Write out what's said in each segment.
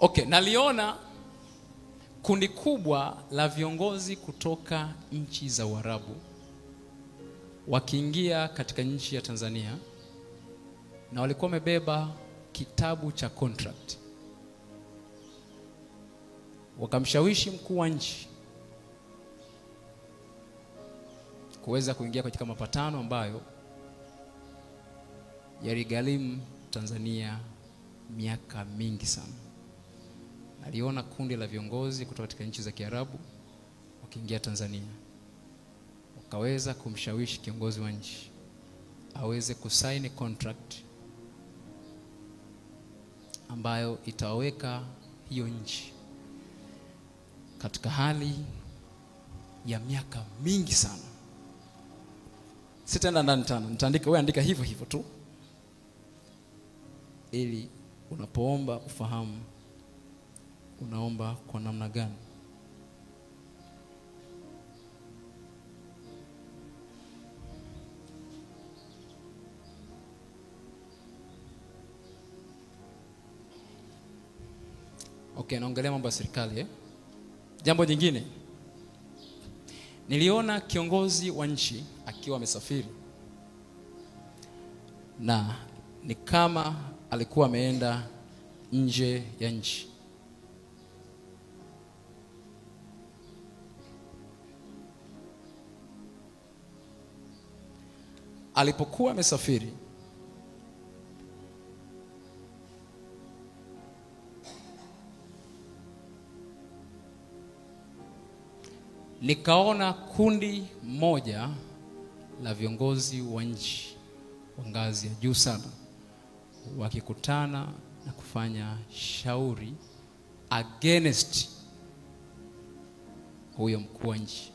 Okay, naliona kundi kubwa la viongozi kutoka nchi za Uarabu wakiingia katika nchi ya Tanzania na walikuwa wamebeba kitabu cha contract, wakamshawishi mkuu wa nchi kuweza kuingia katika mapatano ambayo yaligharimu Tanzania miaka mingi sana. Aliona kundi la viongozi kutoka katika nchi za Kiarabu wakiingia Tanzania, wakaweza kumshawishi kiongozi wa nchi aweze kusaini contract ambayo itaweka hiyo nchi katika hali ya miaka mingi sana. Sitaenda ndani tano, nitaandika, wewe andika hivyo hivyo tu, ili unapoomba ufahamu unaomba kwa namna gani. Okay, naongelea mambo ya serikali eh? Jambo jingine niliona kiongozi wa nchi akiwa amesafiri na ni kama alikuwa ameenda nje ya nchi. Alipokuwa amesafiri nikaona kundi moja la viongozi wa nchi wa ngazi ya juu sana wakikutana na kufanya shauri against huyo mkuu wa nchi.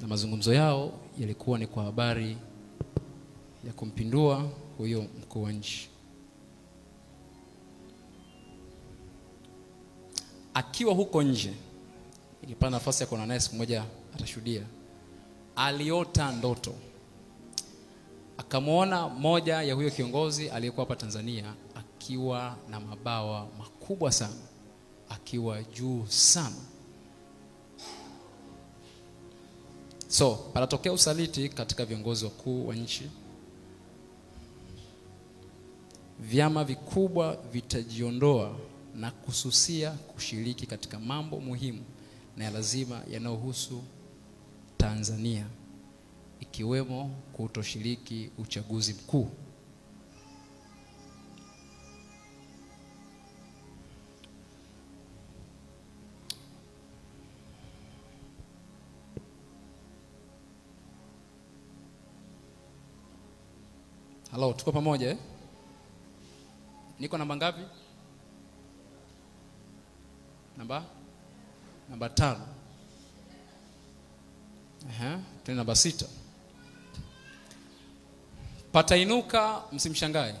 Na mazungumzo yao yalikuwa ni kwa habari ya kumpindua huyo mkuu wa nchi. Akiwa huko nje, nikipata nafasi ya kuona naye siku moja, atashuhudia. Aliota ndoto, akamwona moja ya huyo kiongozi aliyekuwa hapa Tanzania akiwa na mabawa makubwa sana, akiwa juu sana. So panatokea usaliti katika viongozi wakuu wa nchi. Vyama vikubwa vitajiondoa na kususia kushiriki katika mambo muhimu na ya lazima yanayohusu Tanzania ikiwemo kutoshiriki uchaguzi mkuu. Halo, tuko pamoja eh? Niko namba ngapi? Namba namba tano. Aha, namba sita. Patainuka, msimshangae,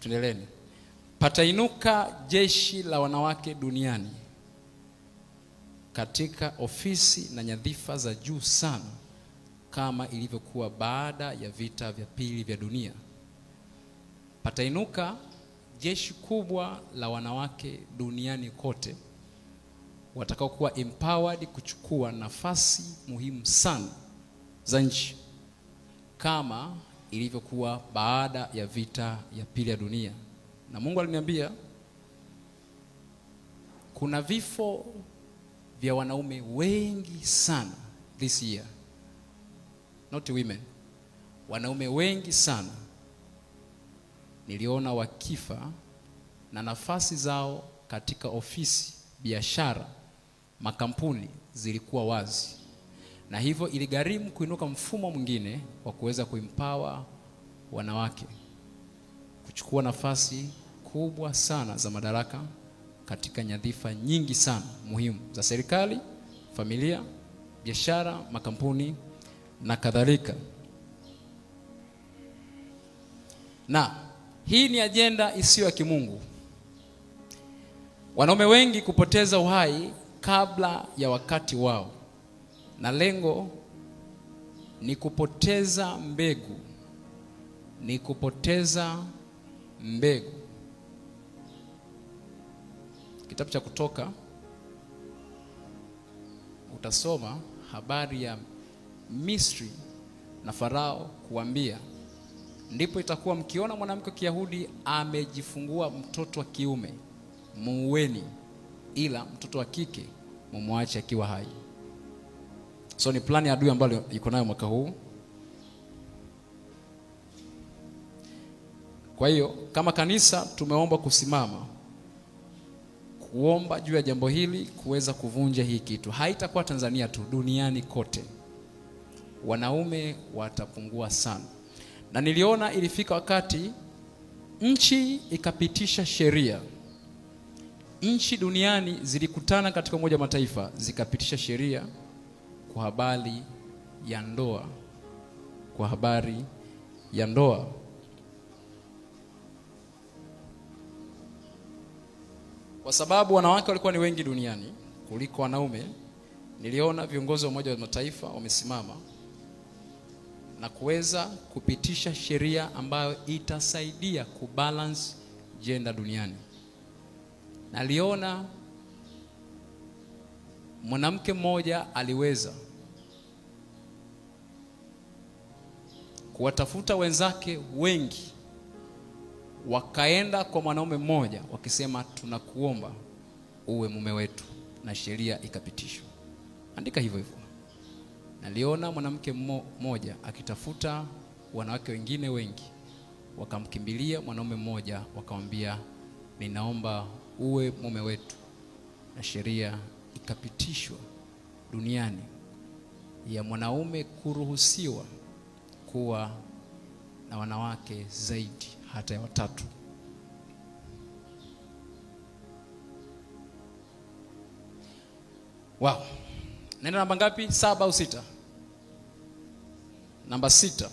tuendeleni. Patainuka jeshi la wanawake duniani katika ofisi na nyadhifa za juu sana kama ilivyokuwa baada ya vita vya pili vya dunia. Patainuka jeshi kubwa la wanawake duniani kote watakaokuwa empowered kuchukua nafasi muhimu sana za nchi kama ilivyokuwa baada ya vita ya pili ya dunia. Na Mungu aliniambia kuna vifo vya wanaume wengi sana this year, not women, wanaume wengi sana niliona wakifa na nafasi zao katika ofisi, biashara, makampuni zilikuwa wazi, na hivyo iligharimu kuinuka mfumo mwingine wa kuweza kuimpawa wanawake kuchukua nafasi kubwa sana za madaraka katika nyadhifa nyingi sana muhimu za serikali, familia, biashara, makampuni na kadhalika. Na hii ni ajenda isiyo ya kimungu. Wanaume wengi kupoteza uhai kabla ya wakati wao, na lengo ni kupoteza mbegu ni kupoteza mbegu. Kitabu cha Kutoka utasoma habari ya Misri na Farao kuambia, ndipo itakuwa mkiona mwanamke wa Kiyahudi amejifungua mtoto wa kiume, muueni, ila mtoto wa kike mumwache akiwa hai. So ni plani ya adui ambayo iko nayo mwaka huu. Kwa hiyo kama kanisa tumeomba kusimama kuomba juu ya jambo hili kuweza kuvunja hii kitu. Haitakuwa Tanzania tu, duniani kote wanaume watapungua sana, na niliona ilifika wakati nchi ikapitisha sheria, nchi duniani zilikutana katika Umoja wa Mataifa zikapitisha sheria kwa habari ya ndoa, kwa habari ya ndoa. Kwa sababu wanawake walikuwa ni wengi duniani kuliko wanaume, niliona viongozi wa Umoja wa Mataifa wamesimama na kuweza kupitisha sheria ambayo itasaidia kubalance jenda duniani. Naliona mwanamke mmoja aliweza kuwatafuta wenzake wengi wakaenda kwa mwanaume mmoja wakisema, tunakuomba uwe mume wetu, na sheria ikapitishwa. Andika hivyo hivyo. Naliona mwanamke mmoja akitafuta wanawake wengine wengi, wakamkimbilia mwanaume mmoja, wakamwambia, ninaomba uwe mume wetu, na sheria ikapitishwa duniani ya mwanaume kuruhusiwa kuwa na wanawake zaidi hata ya watatu. Wow. Nenda namba ngapi? Saba au sita? Namba sita.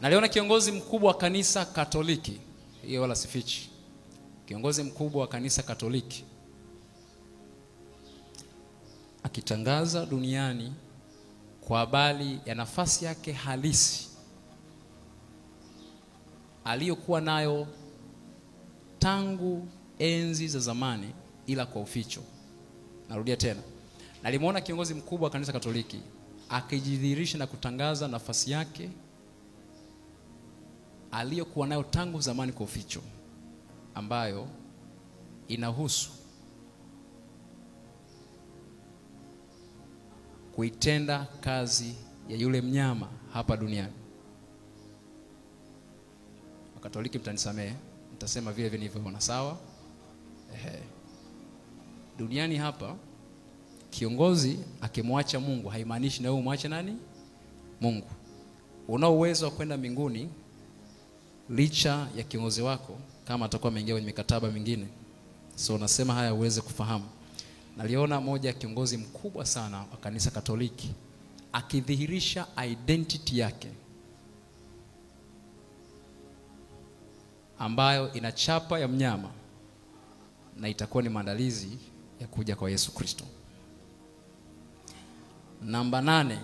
Naliona kiongozi mkubwa wa kanisa Katoliki, hiyo wala sifichi, kiongozi mkubwa wa kanisa Katoliki akitangaza duniani kwa habari ya nafasi yake halisi aliyokuwa nayo tangu enzi za zamani, ila kwa uficho. Narudia tena, nalimwona kiongozi mkubwa wa kanisa Katoliki akijidhihirisha na kutangaza nafasi yake aliyokuwa nayo tangu zamani kwa uficho, ambayo inahusu kuitenda kazi ya yule mnyama hapa duniani. Wakatoliki mtanisamehe, nitasema vile vile nilivyoona, sawa? Ehe. Duniani hapa kiongozi akimwacha Mungu haimaanishi na wewe umwache nani? Mungu. Una uwezo wa kwenda mbinguni licha ya kiongozi wako kama atakuwa ameingia kwenye mikataba mingine. So nasema haya uweze kufahamu. Naliona moja ya kiongozi mkubwa sana wa kanisa Katoliki akidhihirisha identity yake ambayo ina chapa ya mnyama na itakuwa ni maandalizi ya kuja kwa Yesu Kristo. Namba nane.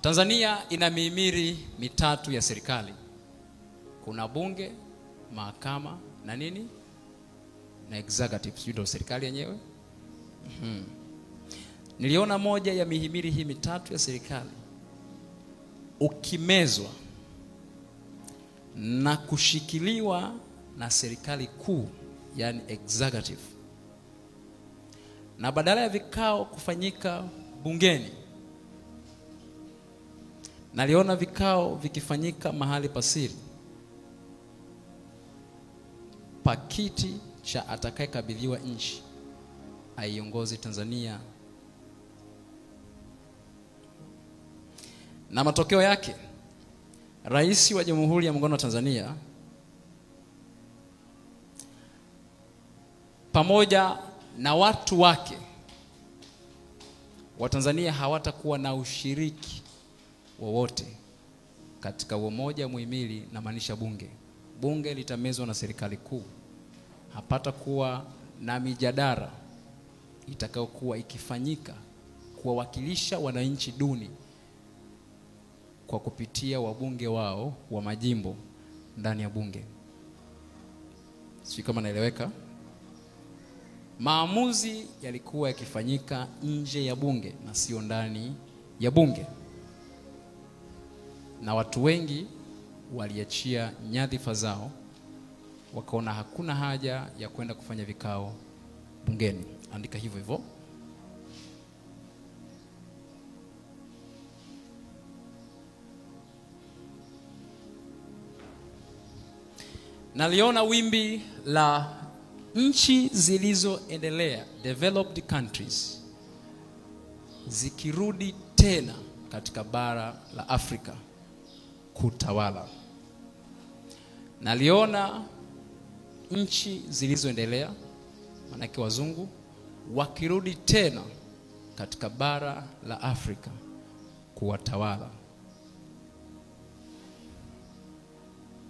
Tanzania ina mihimili mitatu ya serikali. Kuna bunge, mahakama na nini? Na executive, sio ndio serikali yenyewe? Mm-hmm. Niliona moja ya mihimili hii mitatu ya serikali ukimezwa na kushikiliwa na serikali kuu, yani executive, na badala ya vikao kufanyika bungeni, naliona vikao vikifanyika mahali pasiri pa kiti cha atakayekabidhiwa nchi aiongozi Tanzania, na matokeo yake Rais wa Jamhuri ya Muungano wa Tanzania pamoja na watu wake wa Tanzania hawatakuwa na ushiriki wowote katika umoja muhimili, namaanisha bunge. Bunge litamezwa na serikali kuu. Hapata kuwa na mijadara itakayokuwa ikifanyika kuwawakilisha wananchi duni kwa kupitia wabunge wao wa majimbo ndani ya bunge. Sijui kama naeleweka. Maamuzi yalikuwa yakifanyika nje ya bunge na sio ndani ya bunge, na watu wengi waliachia nyadhifa zao, wakaona hakuna haja ya kwenda kufanya vikao bungeni. Andika hivyo hivyo. Naliona wimbi la nchi zilizoendelea developed countries zikirudi tena katika bara la Afrika kutawala. Naliona nchi zilizoendelea maanake wazungu wakirudi tena katika bara la Afrika kuwatawala.